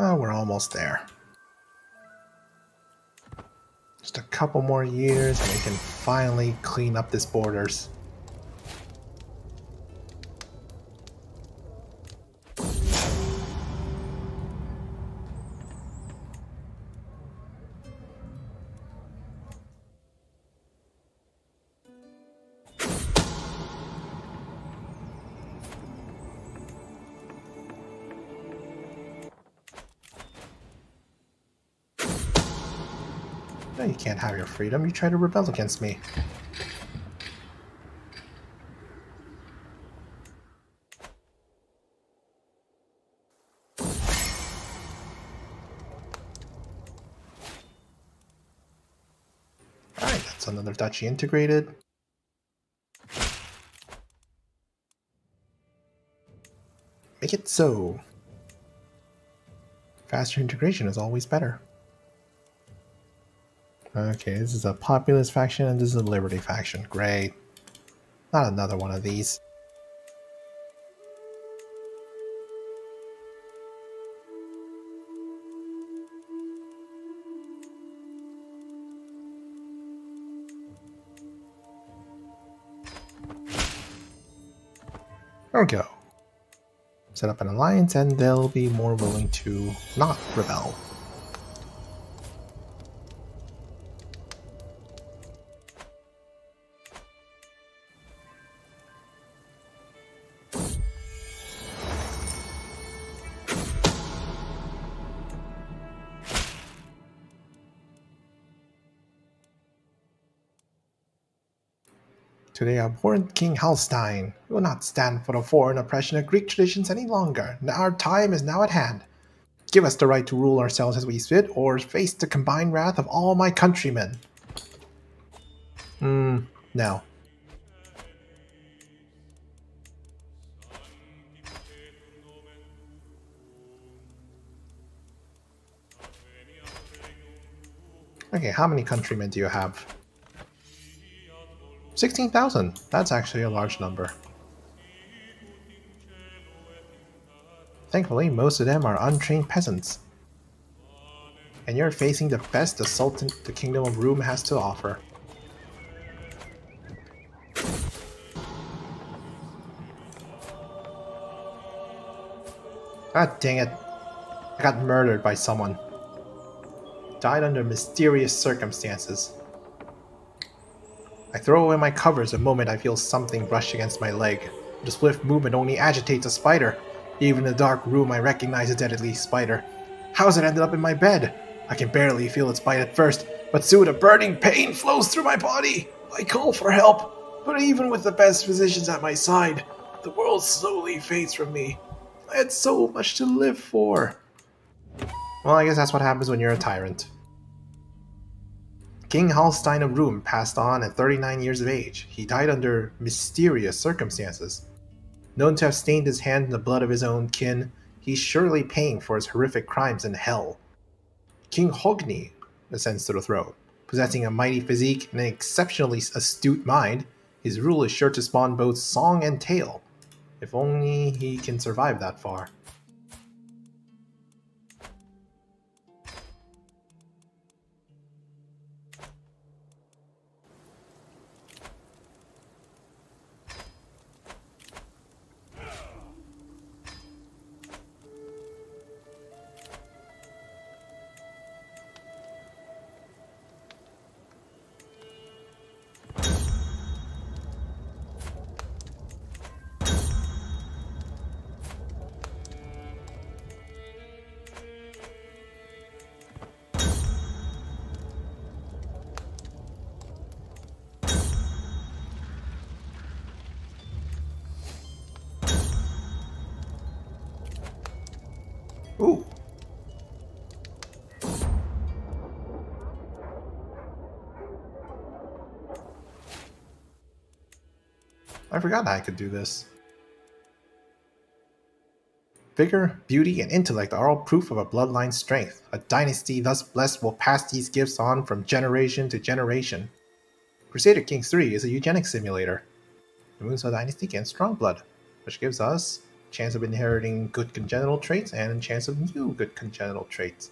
We're almost there. Just a couple more years and we can finally clean up this borders. No, you can't have your freedom. You try to rebel against me. Alright, that's another duchy integrated. Make it so. Faster integration is always better. Okay, this is a populist faction and this is a liberty faction. Great. Not another one of these. There we go. Set up an alliance and they'll be more willing to not rebel. Abhorrent King Hallsteinn We will not stand for the foreign oppression of Greek traditions any longer. Our time is now at hand. Give us the right to rule ourselves as we fit, or face the combined wrath of all my countrymen. Hmm, no. Okay, how many countrymen do you have? 16,000. That's actually a large number. Thankfully, most of them are untrained peasants. And you're facing the best the Sultan the Kingdom of Rome has to offer. God dang it. I got murdered by someone. Died under mysterious circumstances. I throw away my covers the moment I feel something brush against my leg. The swift movement only agitates a spider. Even in the dark room, I recognize a deadly spider. How's it ended up in my bed? I can barely feel its bite at first, but soon a burning pain flows through my body. I call for help, but even with the best physicians at my side, the world slowly fades from me. I had so much to live for. Well, I guess that's what happens when you're a tyrant. King Hallsteinn of Rum passed on at 39 years of age. He died under mysterious circumstances. Known to have stained his hand in the blood of his own kin, he's surely paying for his horrific crimes in hell. King Hogni ascends to the throne. Possessing a mighty physique and an exceptionally astute mind, his rule is sure to spawn both song and tale. If only he can survive that far. I forgot I could do this. Vigor, beauty, and intellect are all proof of a bloodline's strength. A dynasty thus blessed will pass these gifts on from generation to generation. Crusader Kings 3 is a eugenics simulator. The Munso Dynasty gains strong blood, which gives us chance of inheriting good congenital traits, and a chance of new good congenital traits,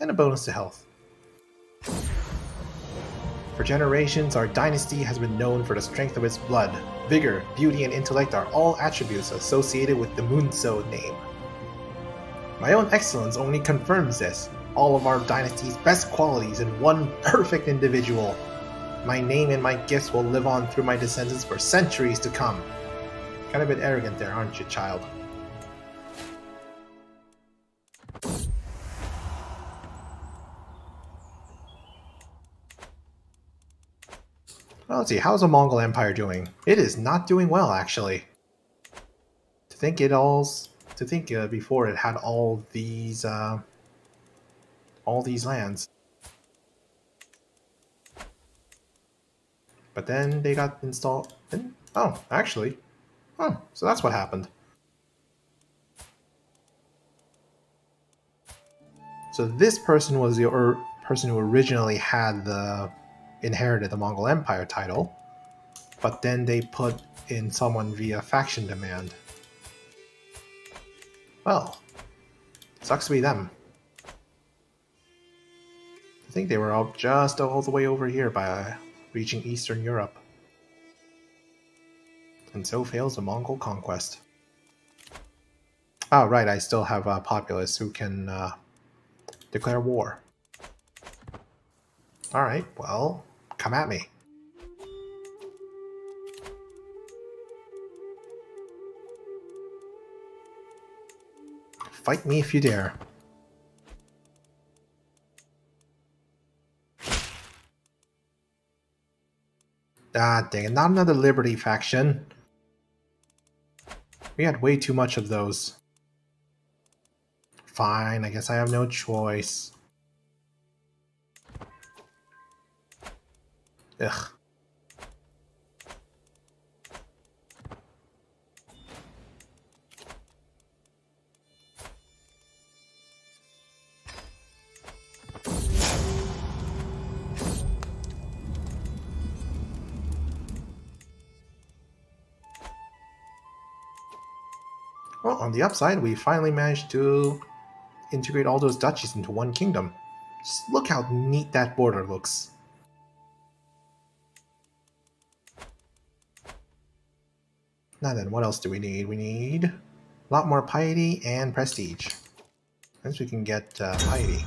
and a bonus to health. For generations, our dynasty has been known for the strength of its blood. Vigor, beauty, and intellect are all attributes associated with the Munso name. My own excellence only confirms this. All of our dynasty's best qualities in one perfect individual. My name and my gifts will live on through my descendants for centuries to come. Kind of a bit arrogant there, aren't you, child? Well, let's see, how's the Mongol Empire doing? It is not doing well, actually. To think it all's... To think uh, before it had all these, uh, All these lands. But then they got installed... Oh, actually. Oh, so that's what happened. So this person was the or person who originally had the inherited the Mongol Empire title, but then they put in someone via faction demand. Well, sucks to be them. I think they were all just all the way over here by reaching Eastern Europe. And so fails the Mongol conquest. Oh, right, I still have a populace who can uh, declare war. Alright, well, Come at me. Fight me if you dare. Ah, dang it, not another Liberty faction. We had way too much of those. Fine, I guess I have no choice. Ugh. Well, on the upside, we finally managed to integrate all those duchies into one kingdom. Just look how neat that border looks. Now then, what else do we need? We need a lot more piety and prestige. Once we can get uh, piety.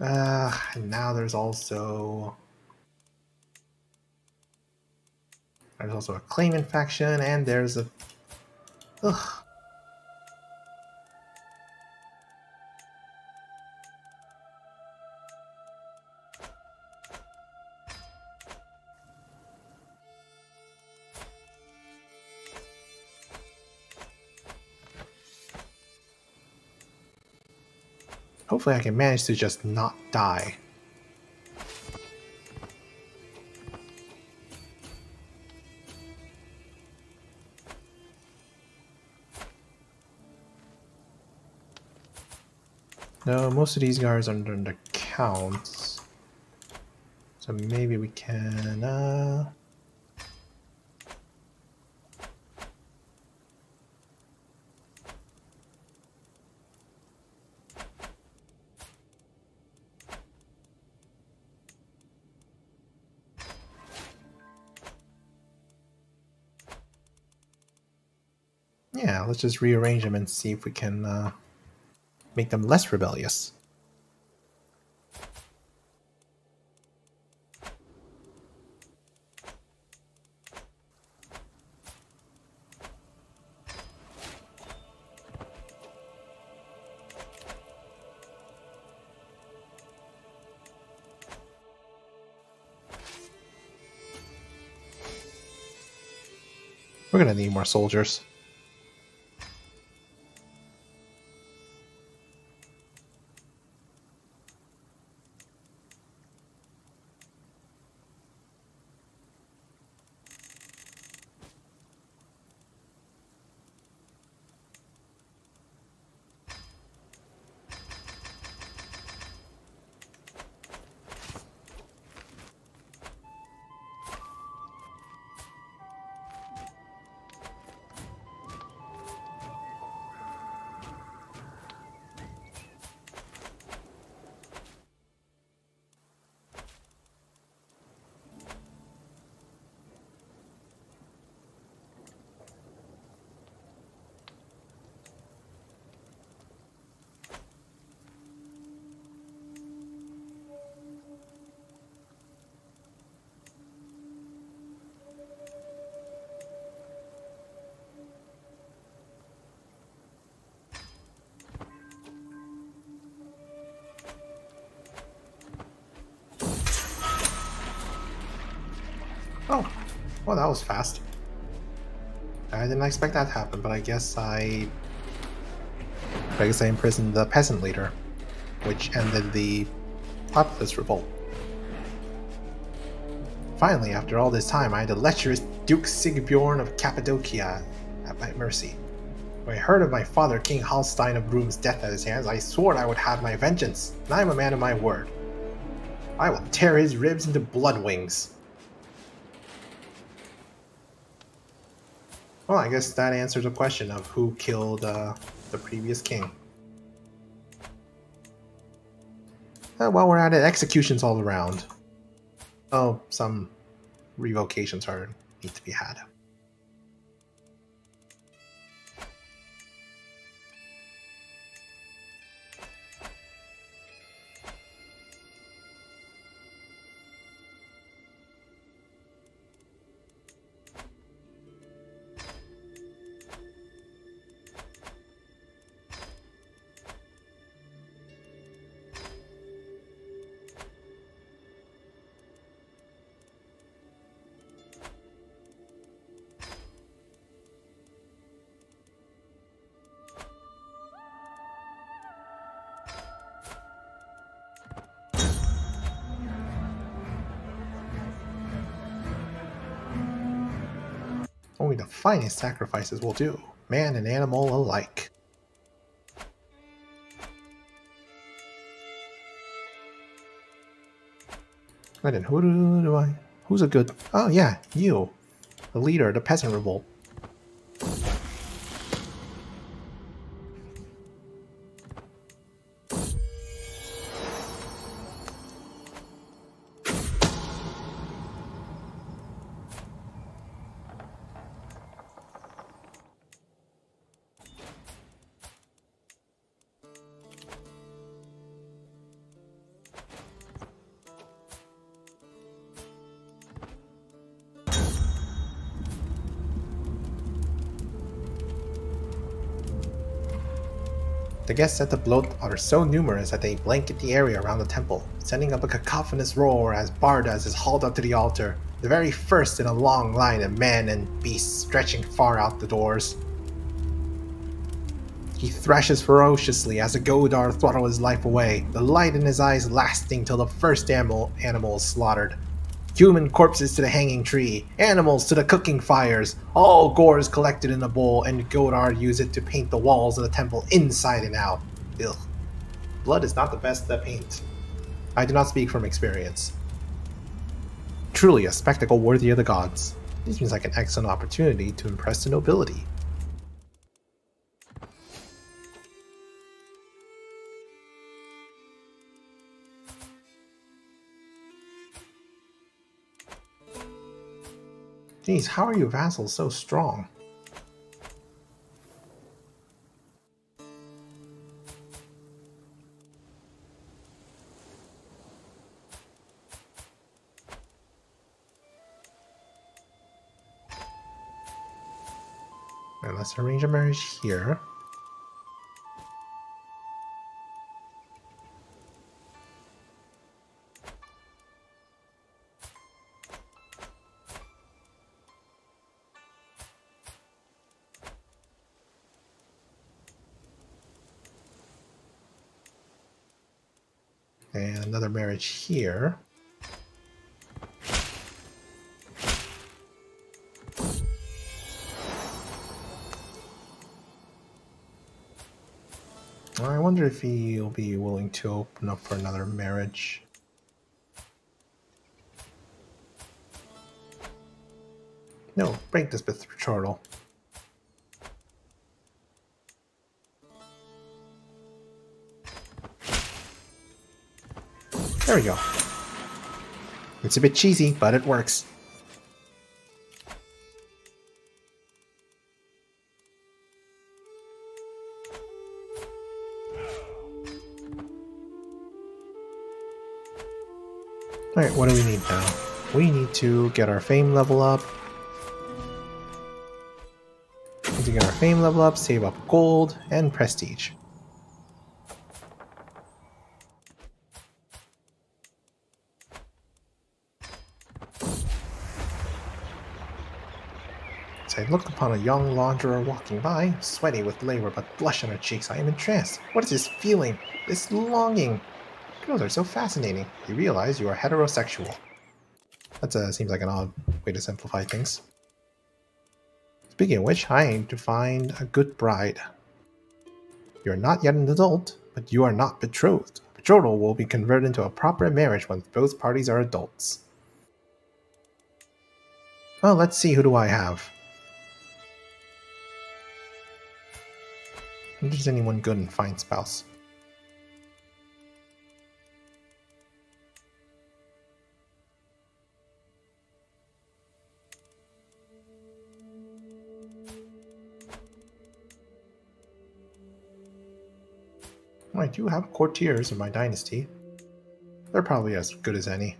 Uh, and now there's also... There's also a claimant faction, and there's a... Ugh. Hopefully I can manage to just not die. No, most of these guys are under counts. So maybe we can, uh... let's just rearrange them and see if we can uh, make them less rebellious. We're gonna need more soldiers. Well, that was fast. I didn't expect that to happen, but I guess I... I guess I imprisoned the peasant leader, which ended the populist revolt. Finally, after all this time, I had the lecherous Duke Sigbjorn of Cappadocia at my mercy. When I heard of my father, King Hallsteinn of Rum's death at his hands, I swore I would have my vengeance, and I am a man of my word. I will tear his ribs into blood wings. Well, I guess that answers the question of who killed uh, the previous king. Uh, while we're at it, executions all around. Oh, some revocations are need to be had. The finest sacrifices will do, man and animal alike. And then who do, do I... Who's a good... Oh yeah, you. The leader of the peasant revolt. Guests at the Blot are so numerous that they blanket the area around the temple, sending up a cacophonous roar as Bardas is hauled up to the altar, the very first in a long line of men and beasts stretching far out the doors. He thrashes ferociously as the Godar throttle his life away, the light in his eyes lasting till the first animal, animal is slaughtered. Human corpses to the hanging tree, animals to the cooking fires, all gore is collected in a bowl, and Godar use it to paint the walls of the temple inside and out. Ugh. Blood is not the best at paint. I do not speak from experience. Truly a spectacle worthy of the gods. This seems like an excellent opportunity to impress the nobility. Geez, how are your vassals so strong? And let's arrange a marriage here. Here. I wonder if he'll be willing to open up for another marriage. No, break this betrothal. There we go. It's a bit cheesy, but it works. Alright, what do we need now? We need to get our fame level up. Need to get our fame level up, save up gold, and prestige. I look upon a young launderer walking by, sweaty with labor but blush on her cheeks. I am entranced. What is this feeling? This longing? Girls are so fascinating. You realize you are heterosexual. That uh, seems like an odd way to simplify things. Speaking of which, I aim to find a good bride. You are not yet an adult, but you are not betrothed. Betrothal will be converted into a proper marriage when both parties are adults. Well, let's see, who do I have? There's anyone good in fine Spouse. I do have courtiers in my dynasty. They're probably as good as any.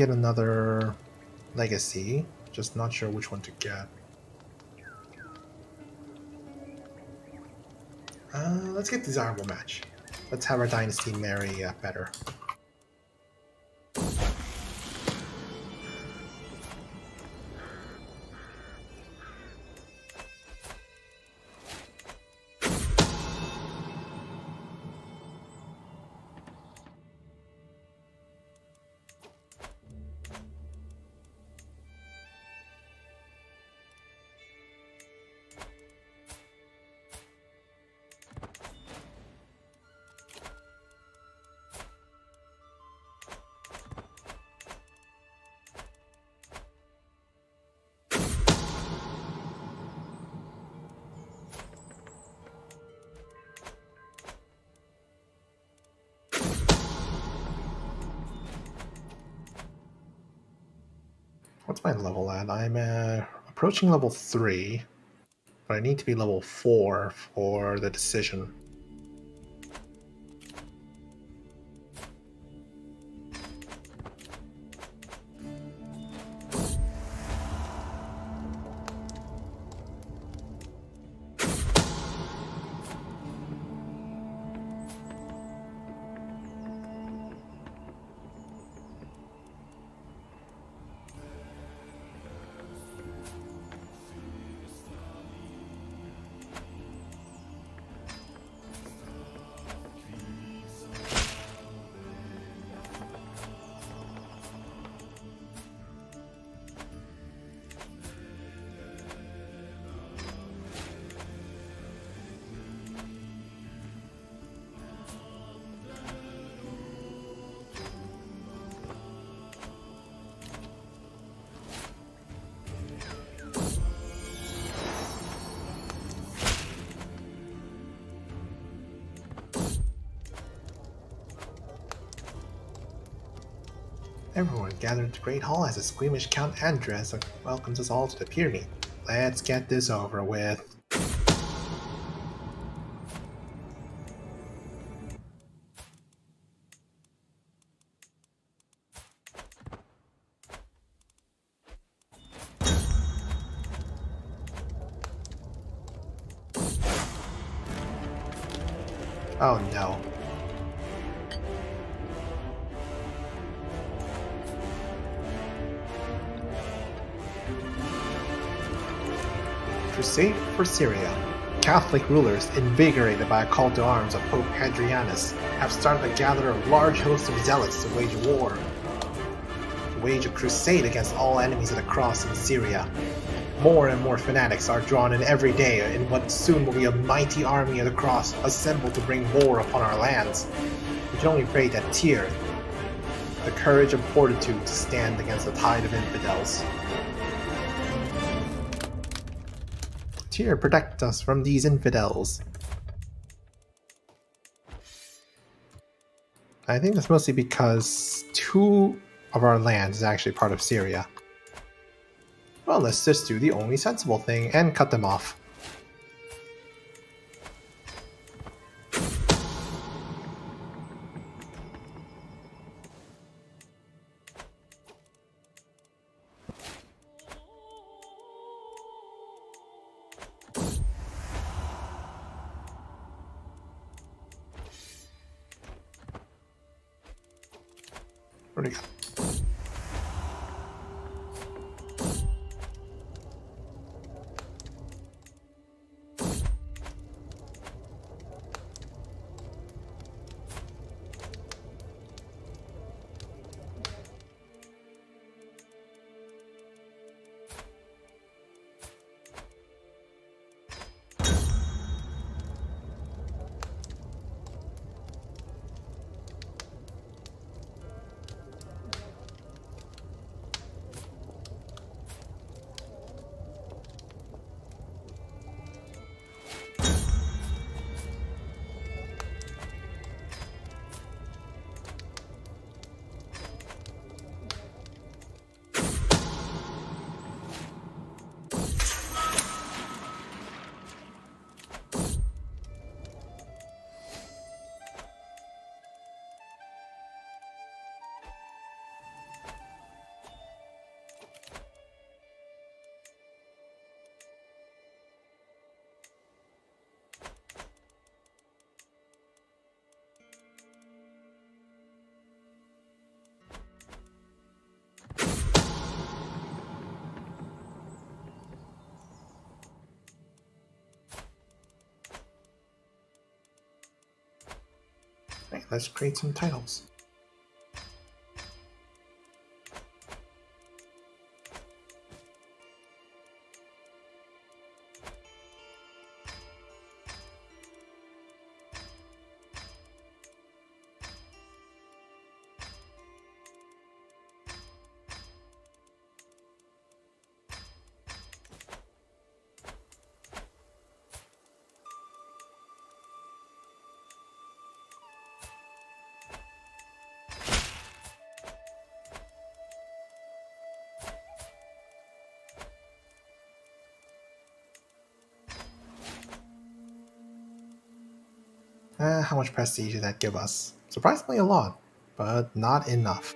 Get another legacy, just not sure which one to get. Uh, let's get desirable match. Let's have our dynasty marry uh, better. What's my level at? I'm uh, approaching level 3, but I need to be level 4 for the decision. Everyone gathered at the Great Hall as a squeamish Count Andres welcomes us all to the pyramid. Let's get this over with. Oh no. For Syria. Catholic rulers, invigorated by a call to arms of Pope Hadrianus, have started to gather a large host of zealots to wage war. To wage a crusade against all enemies of the cross in Syria. More and more fanatics are drawn in every day in what soon will be a mighty army of the cross assembled to bring war upon our lands. We can only pray that Tyr, the courage and fortitude to stand against the tide of infidels. Tyr, protect us from these infidels. I think that's mostly because two of our lands is actually part of Syria. Well, let's just do the only sensible thing and cut them off. you let's create some titles. Uh, how much prestige did that give us? Surprisingly a lot, but not enough.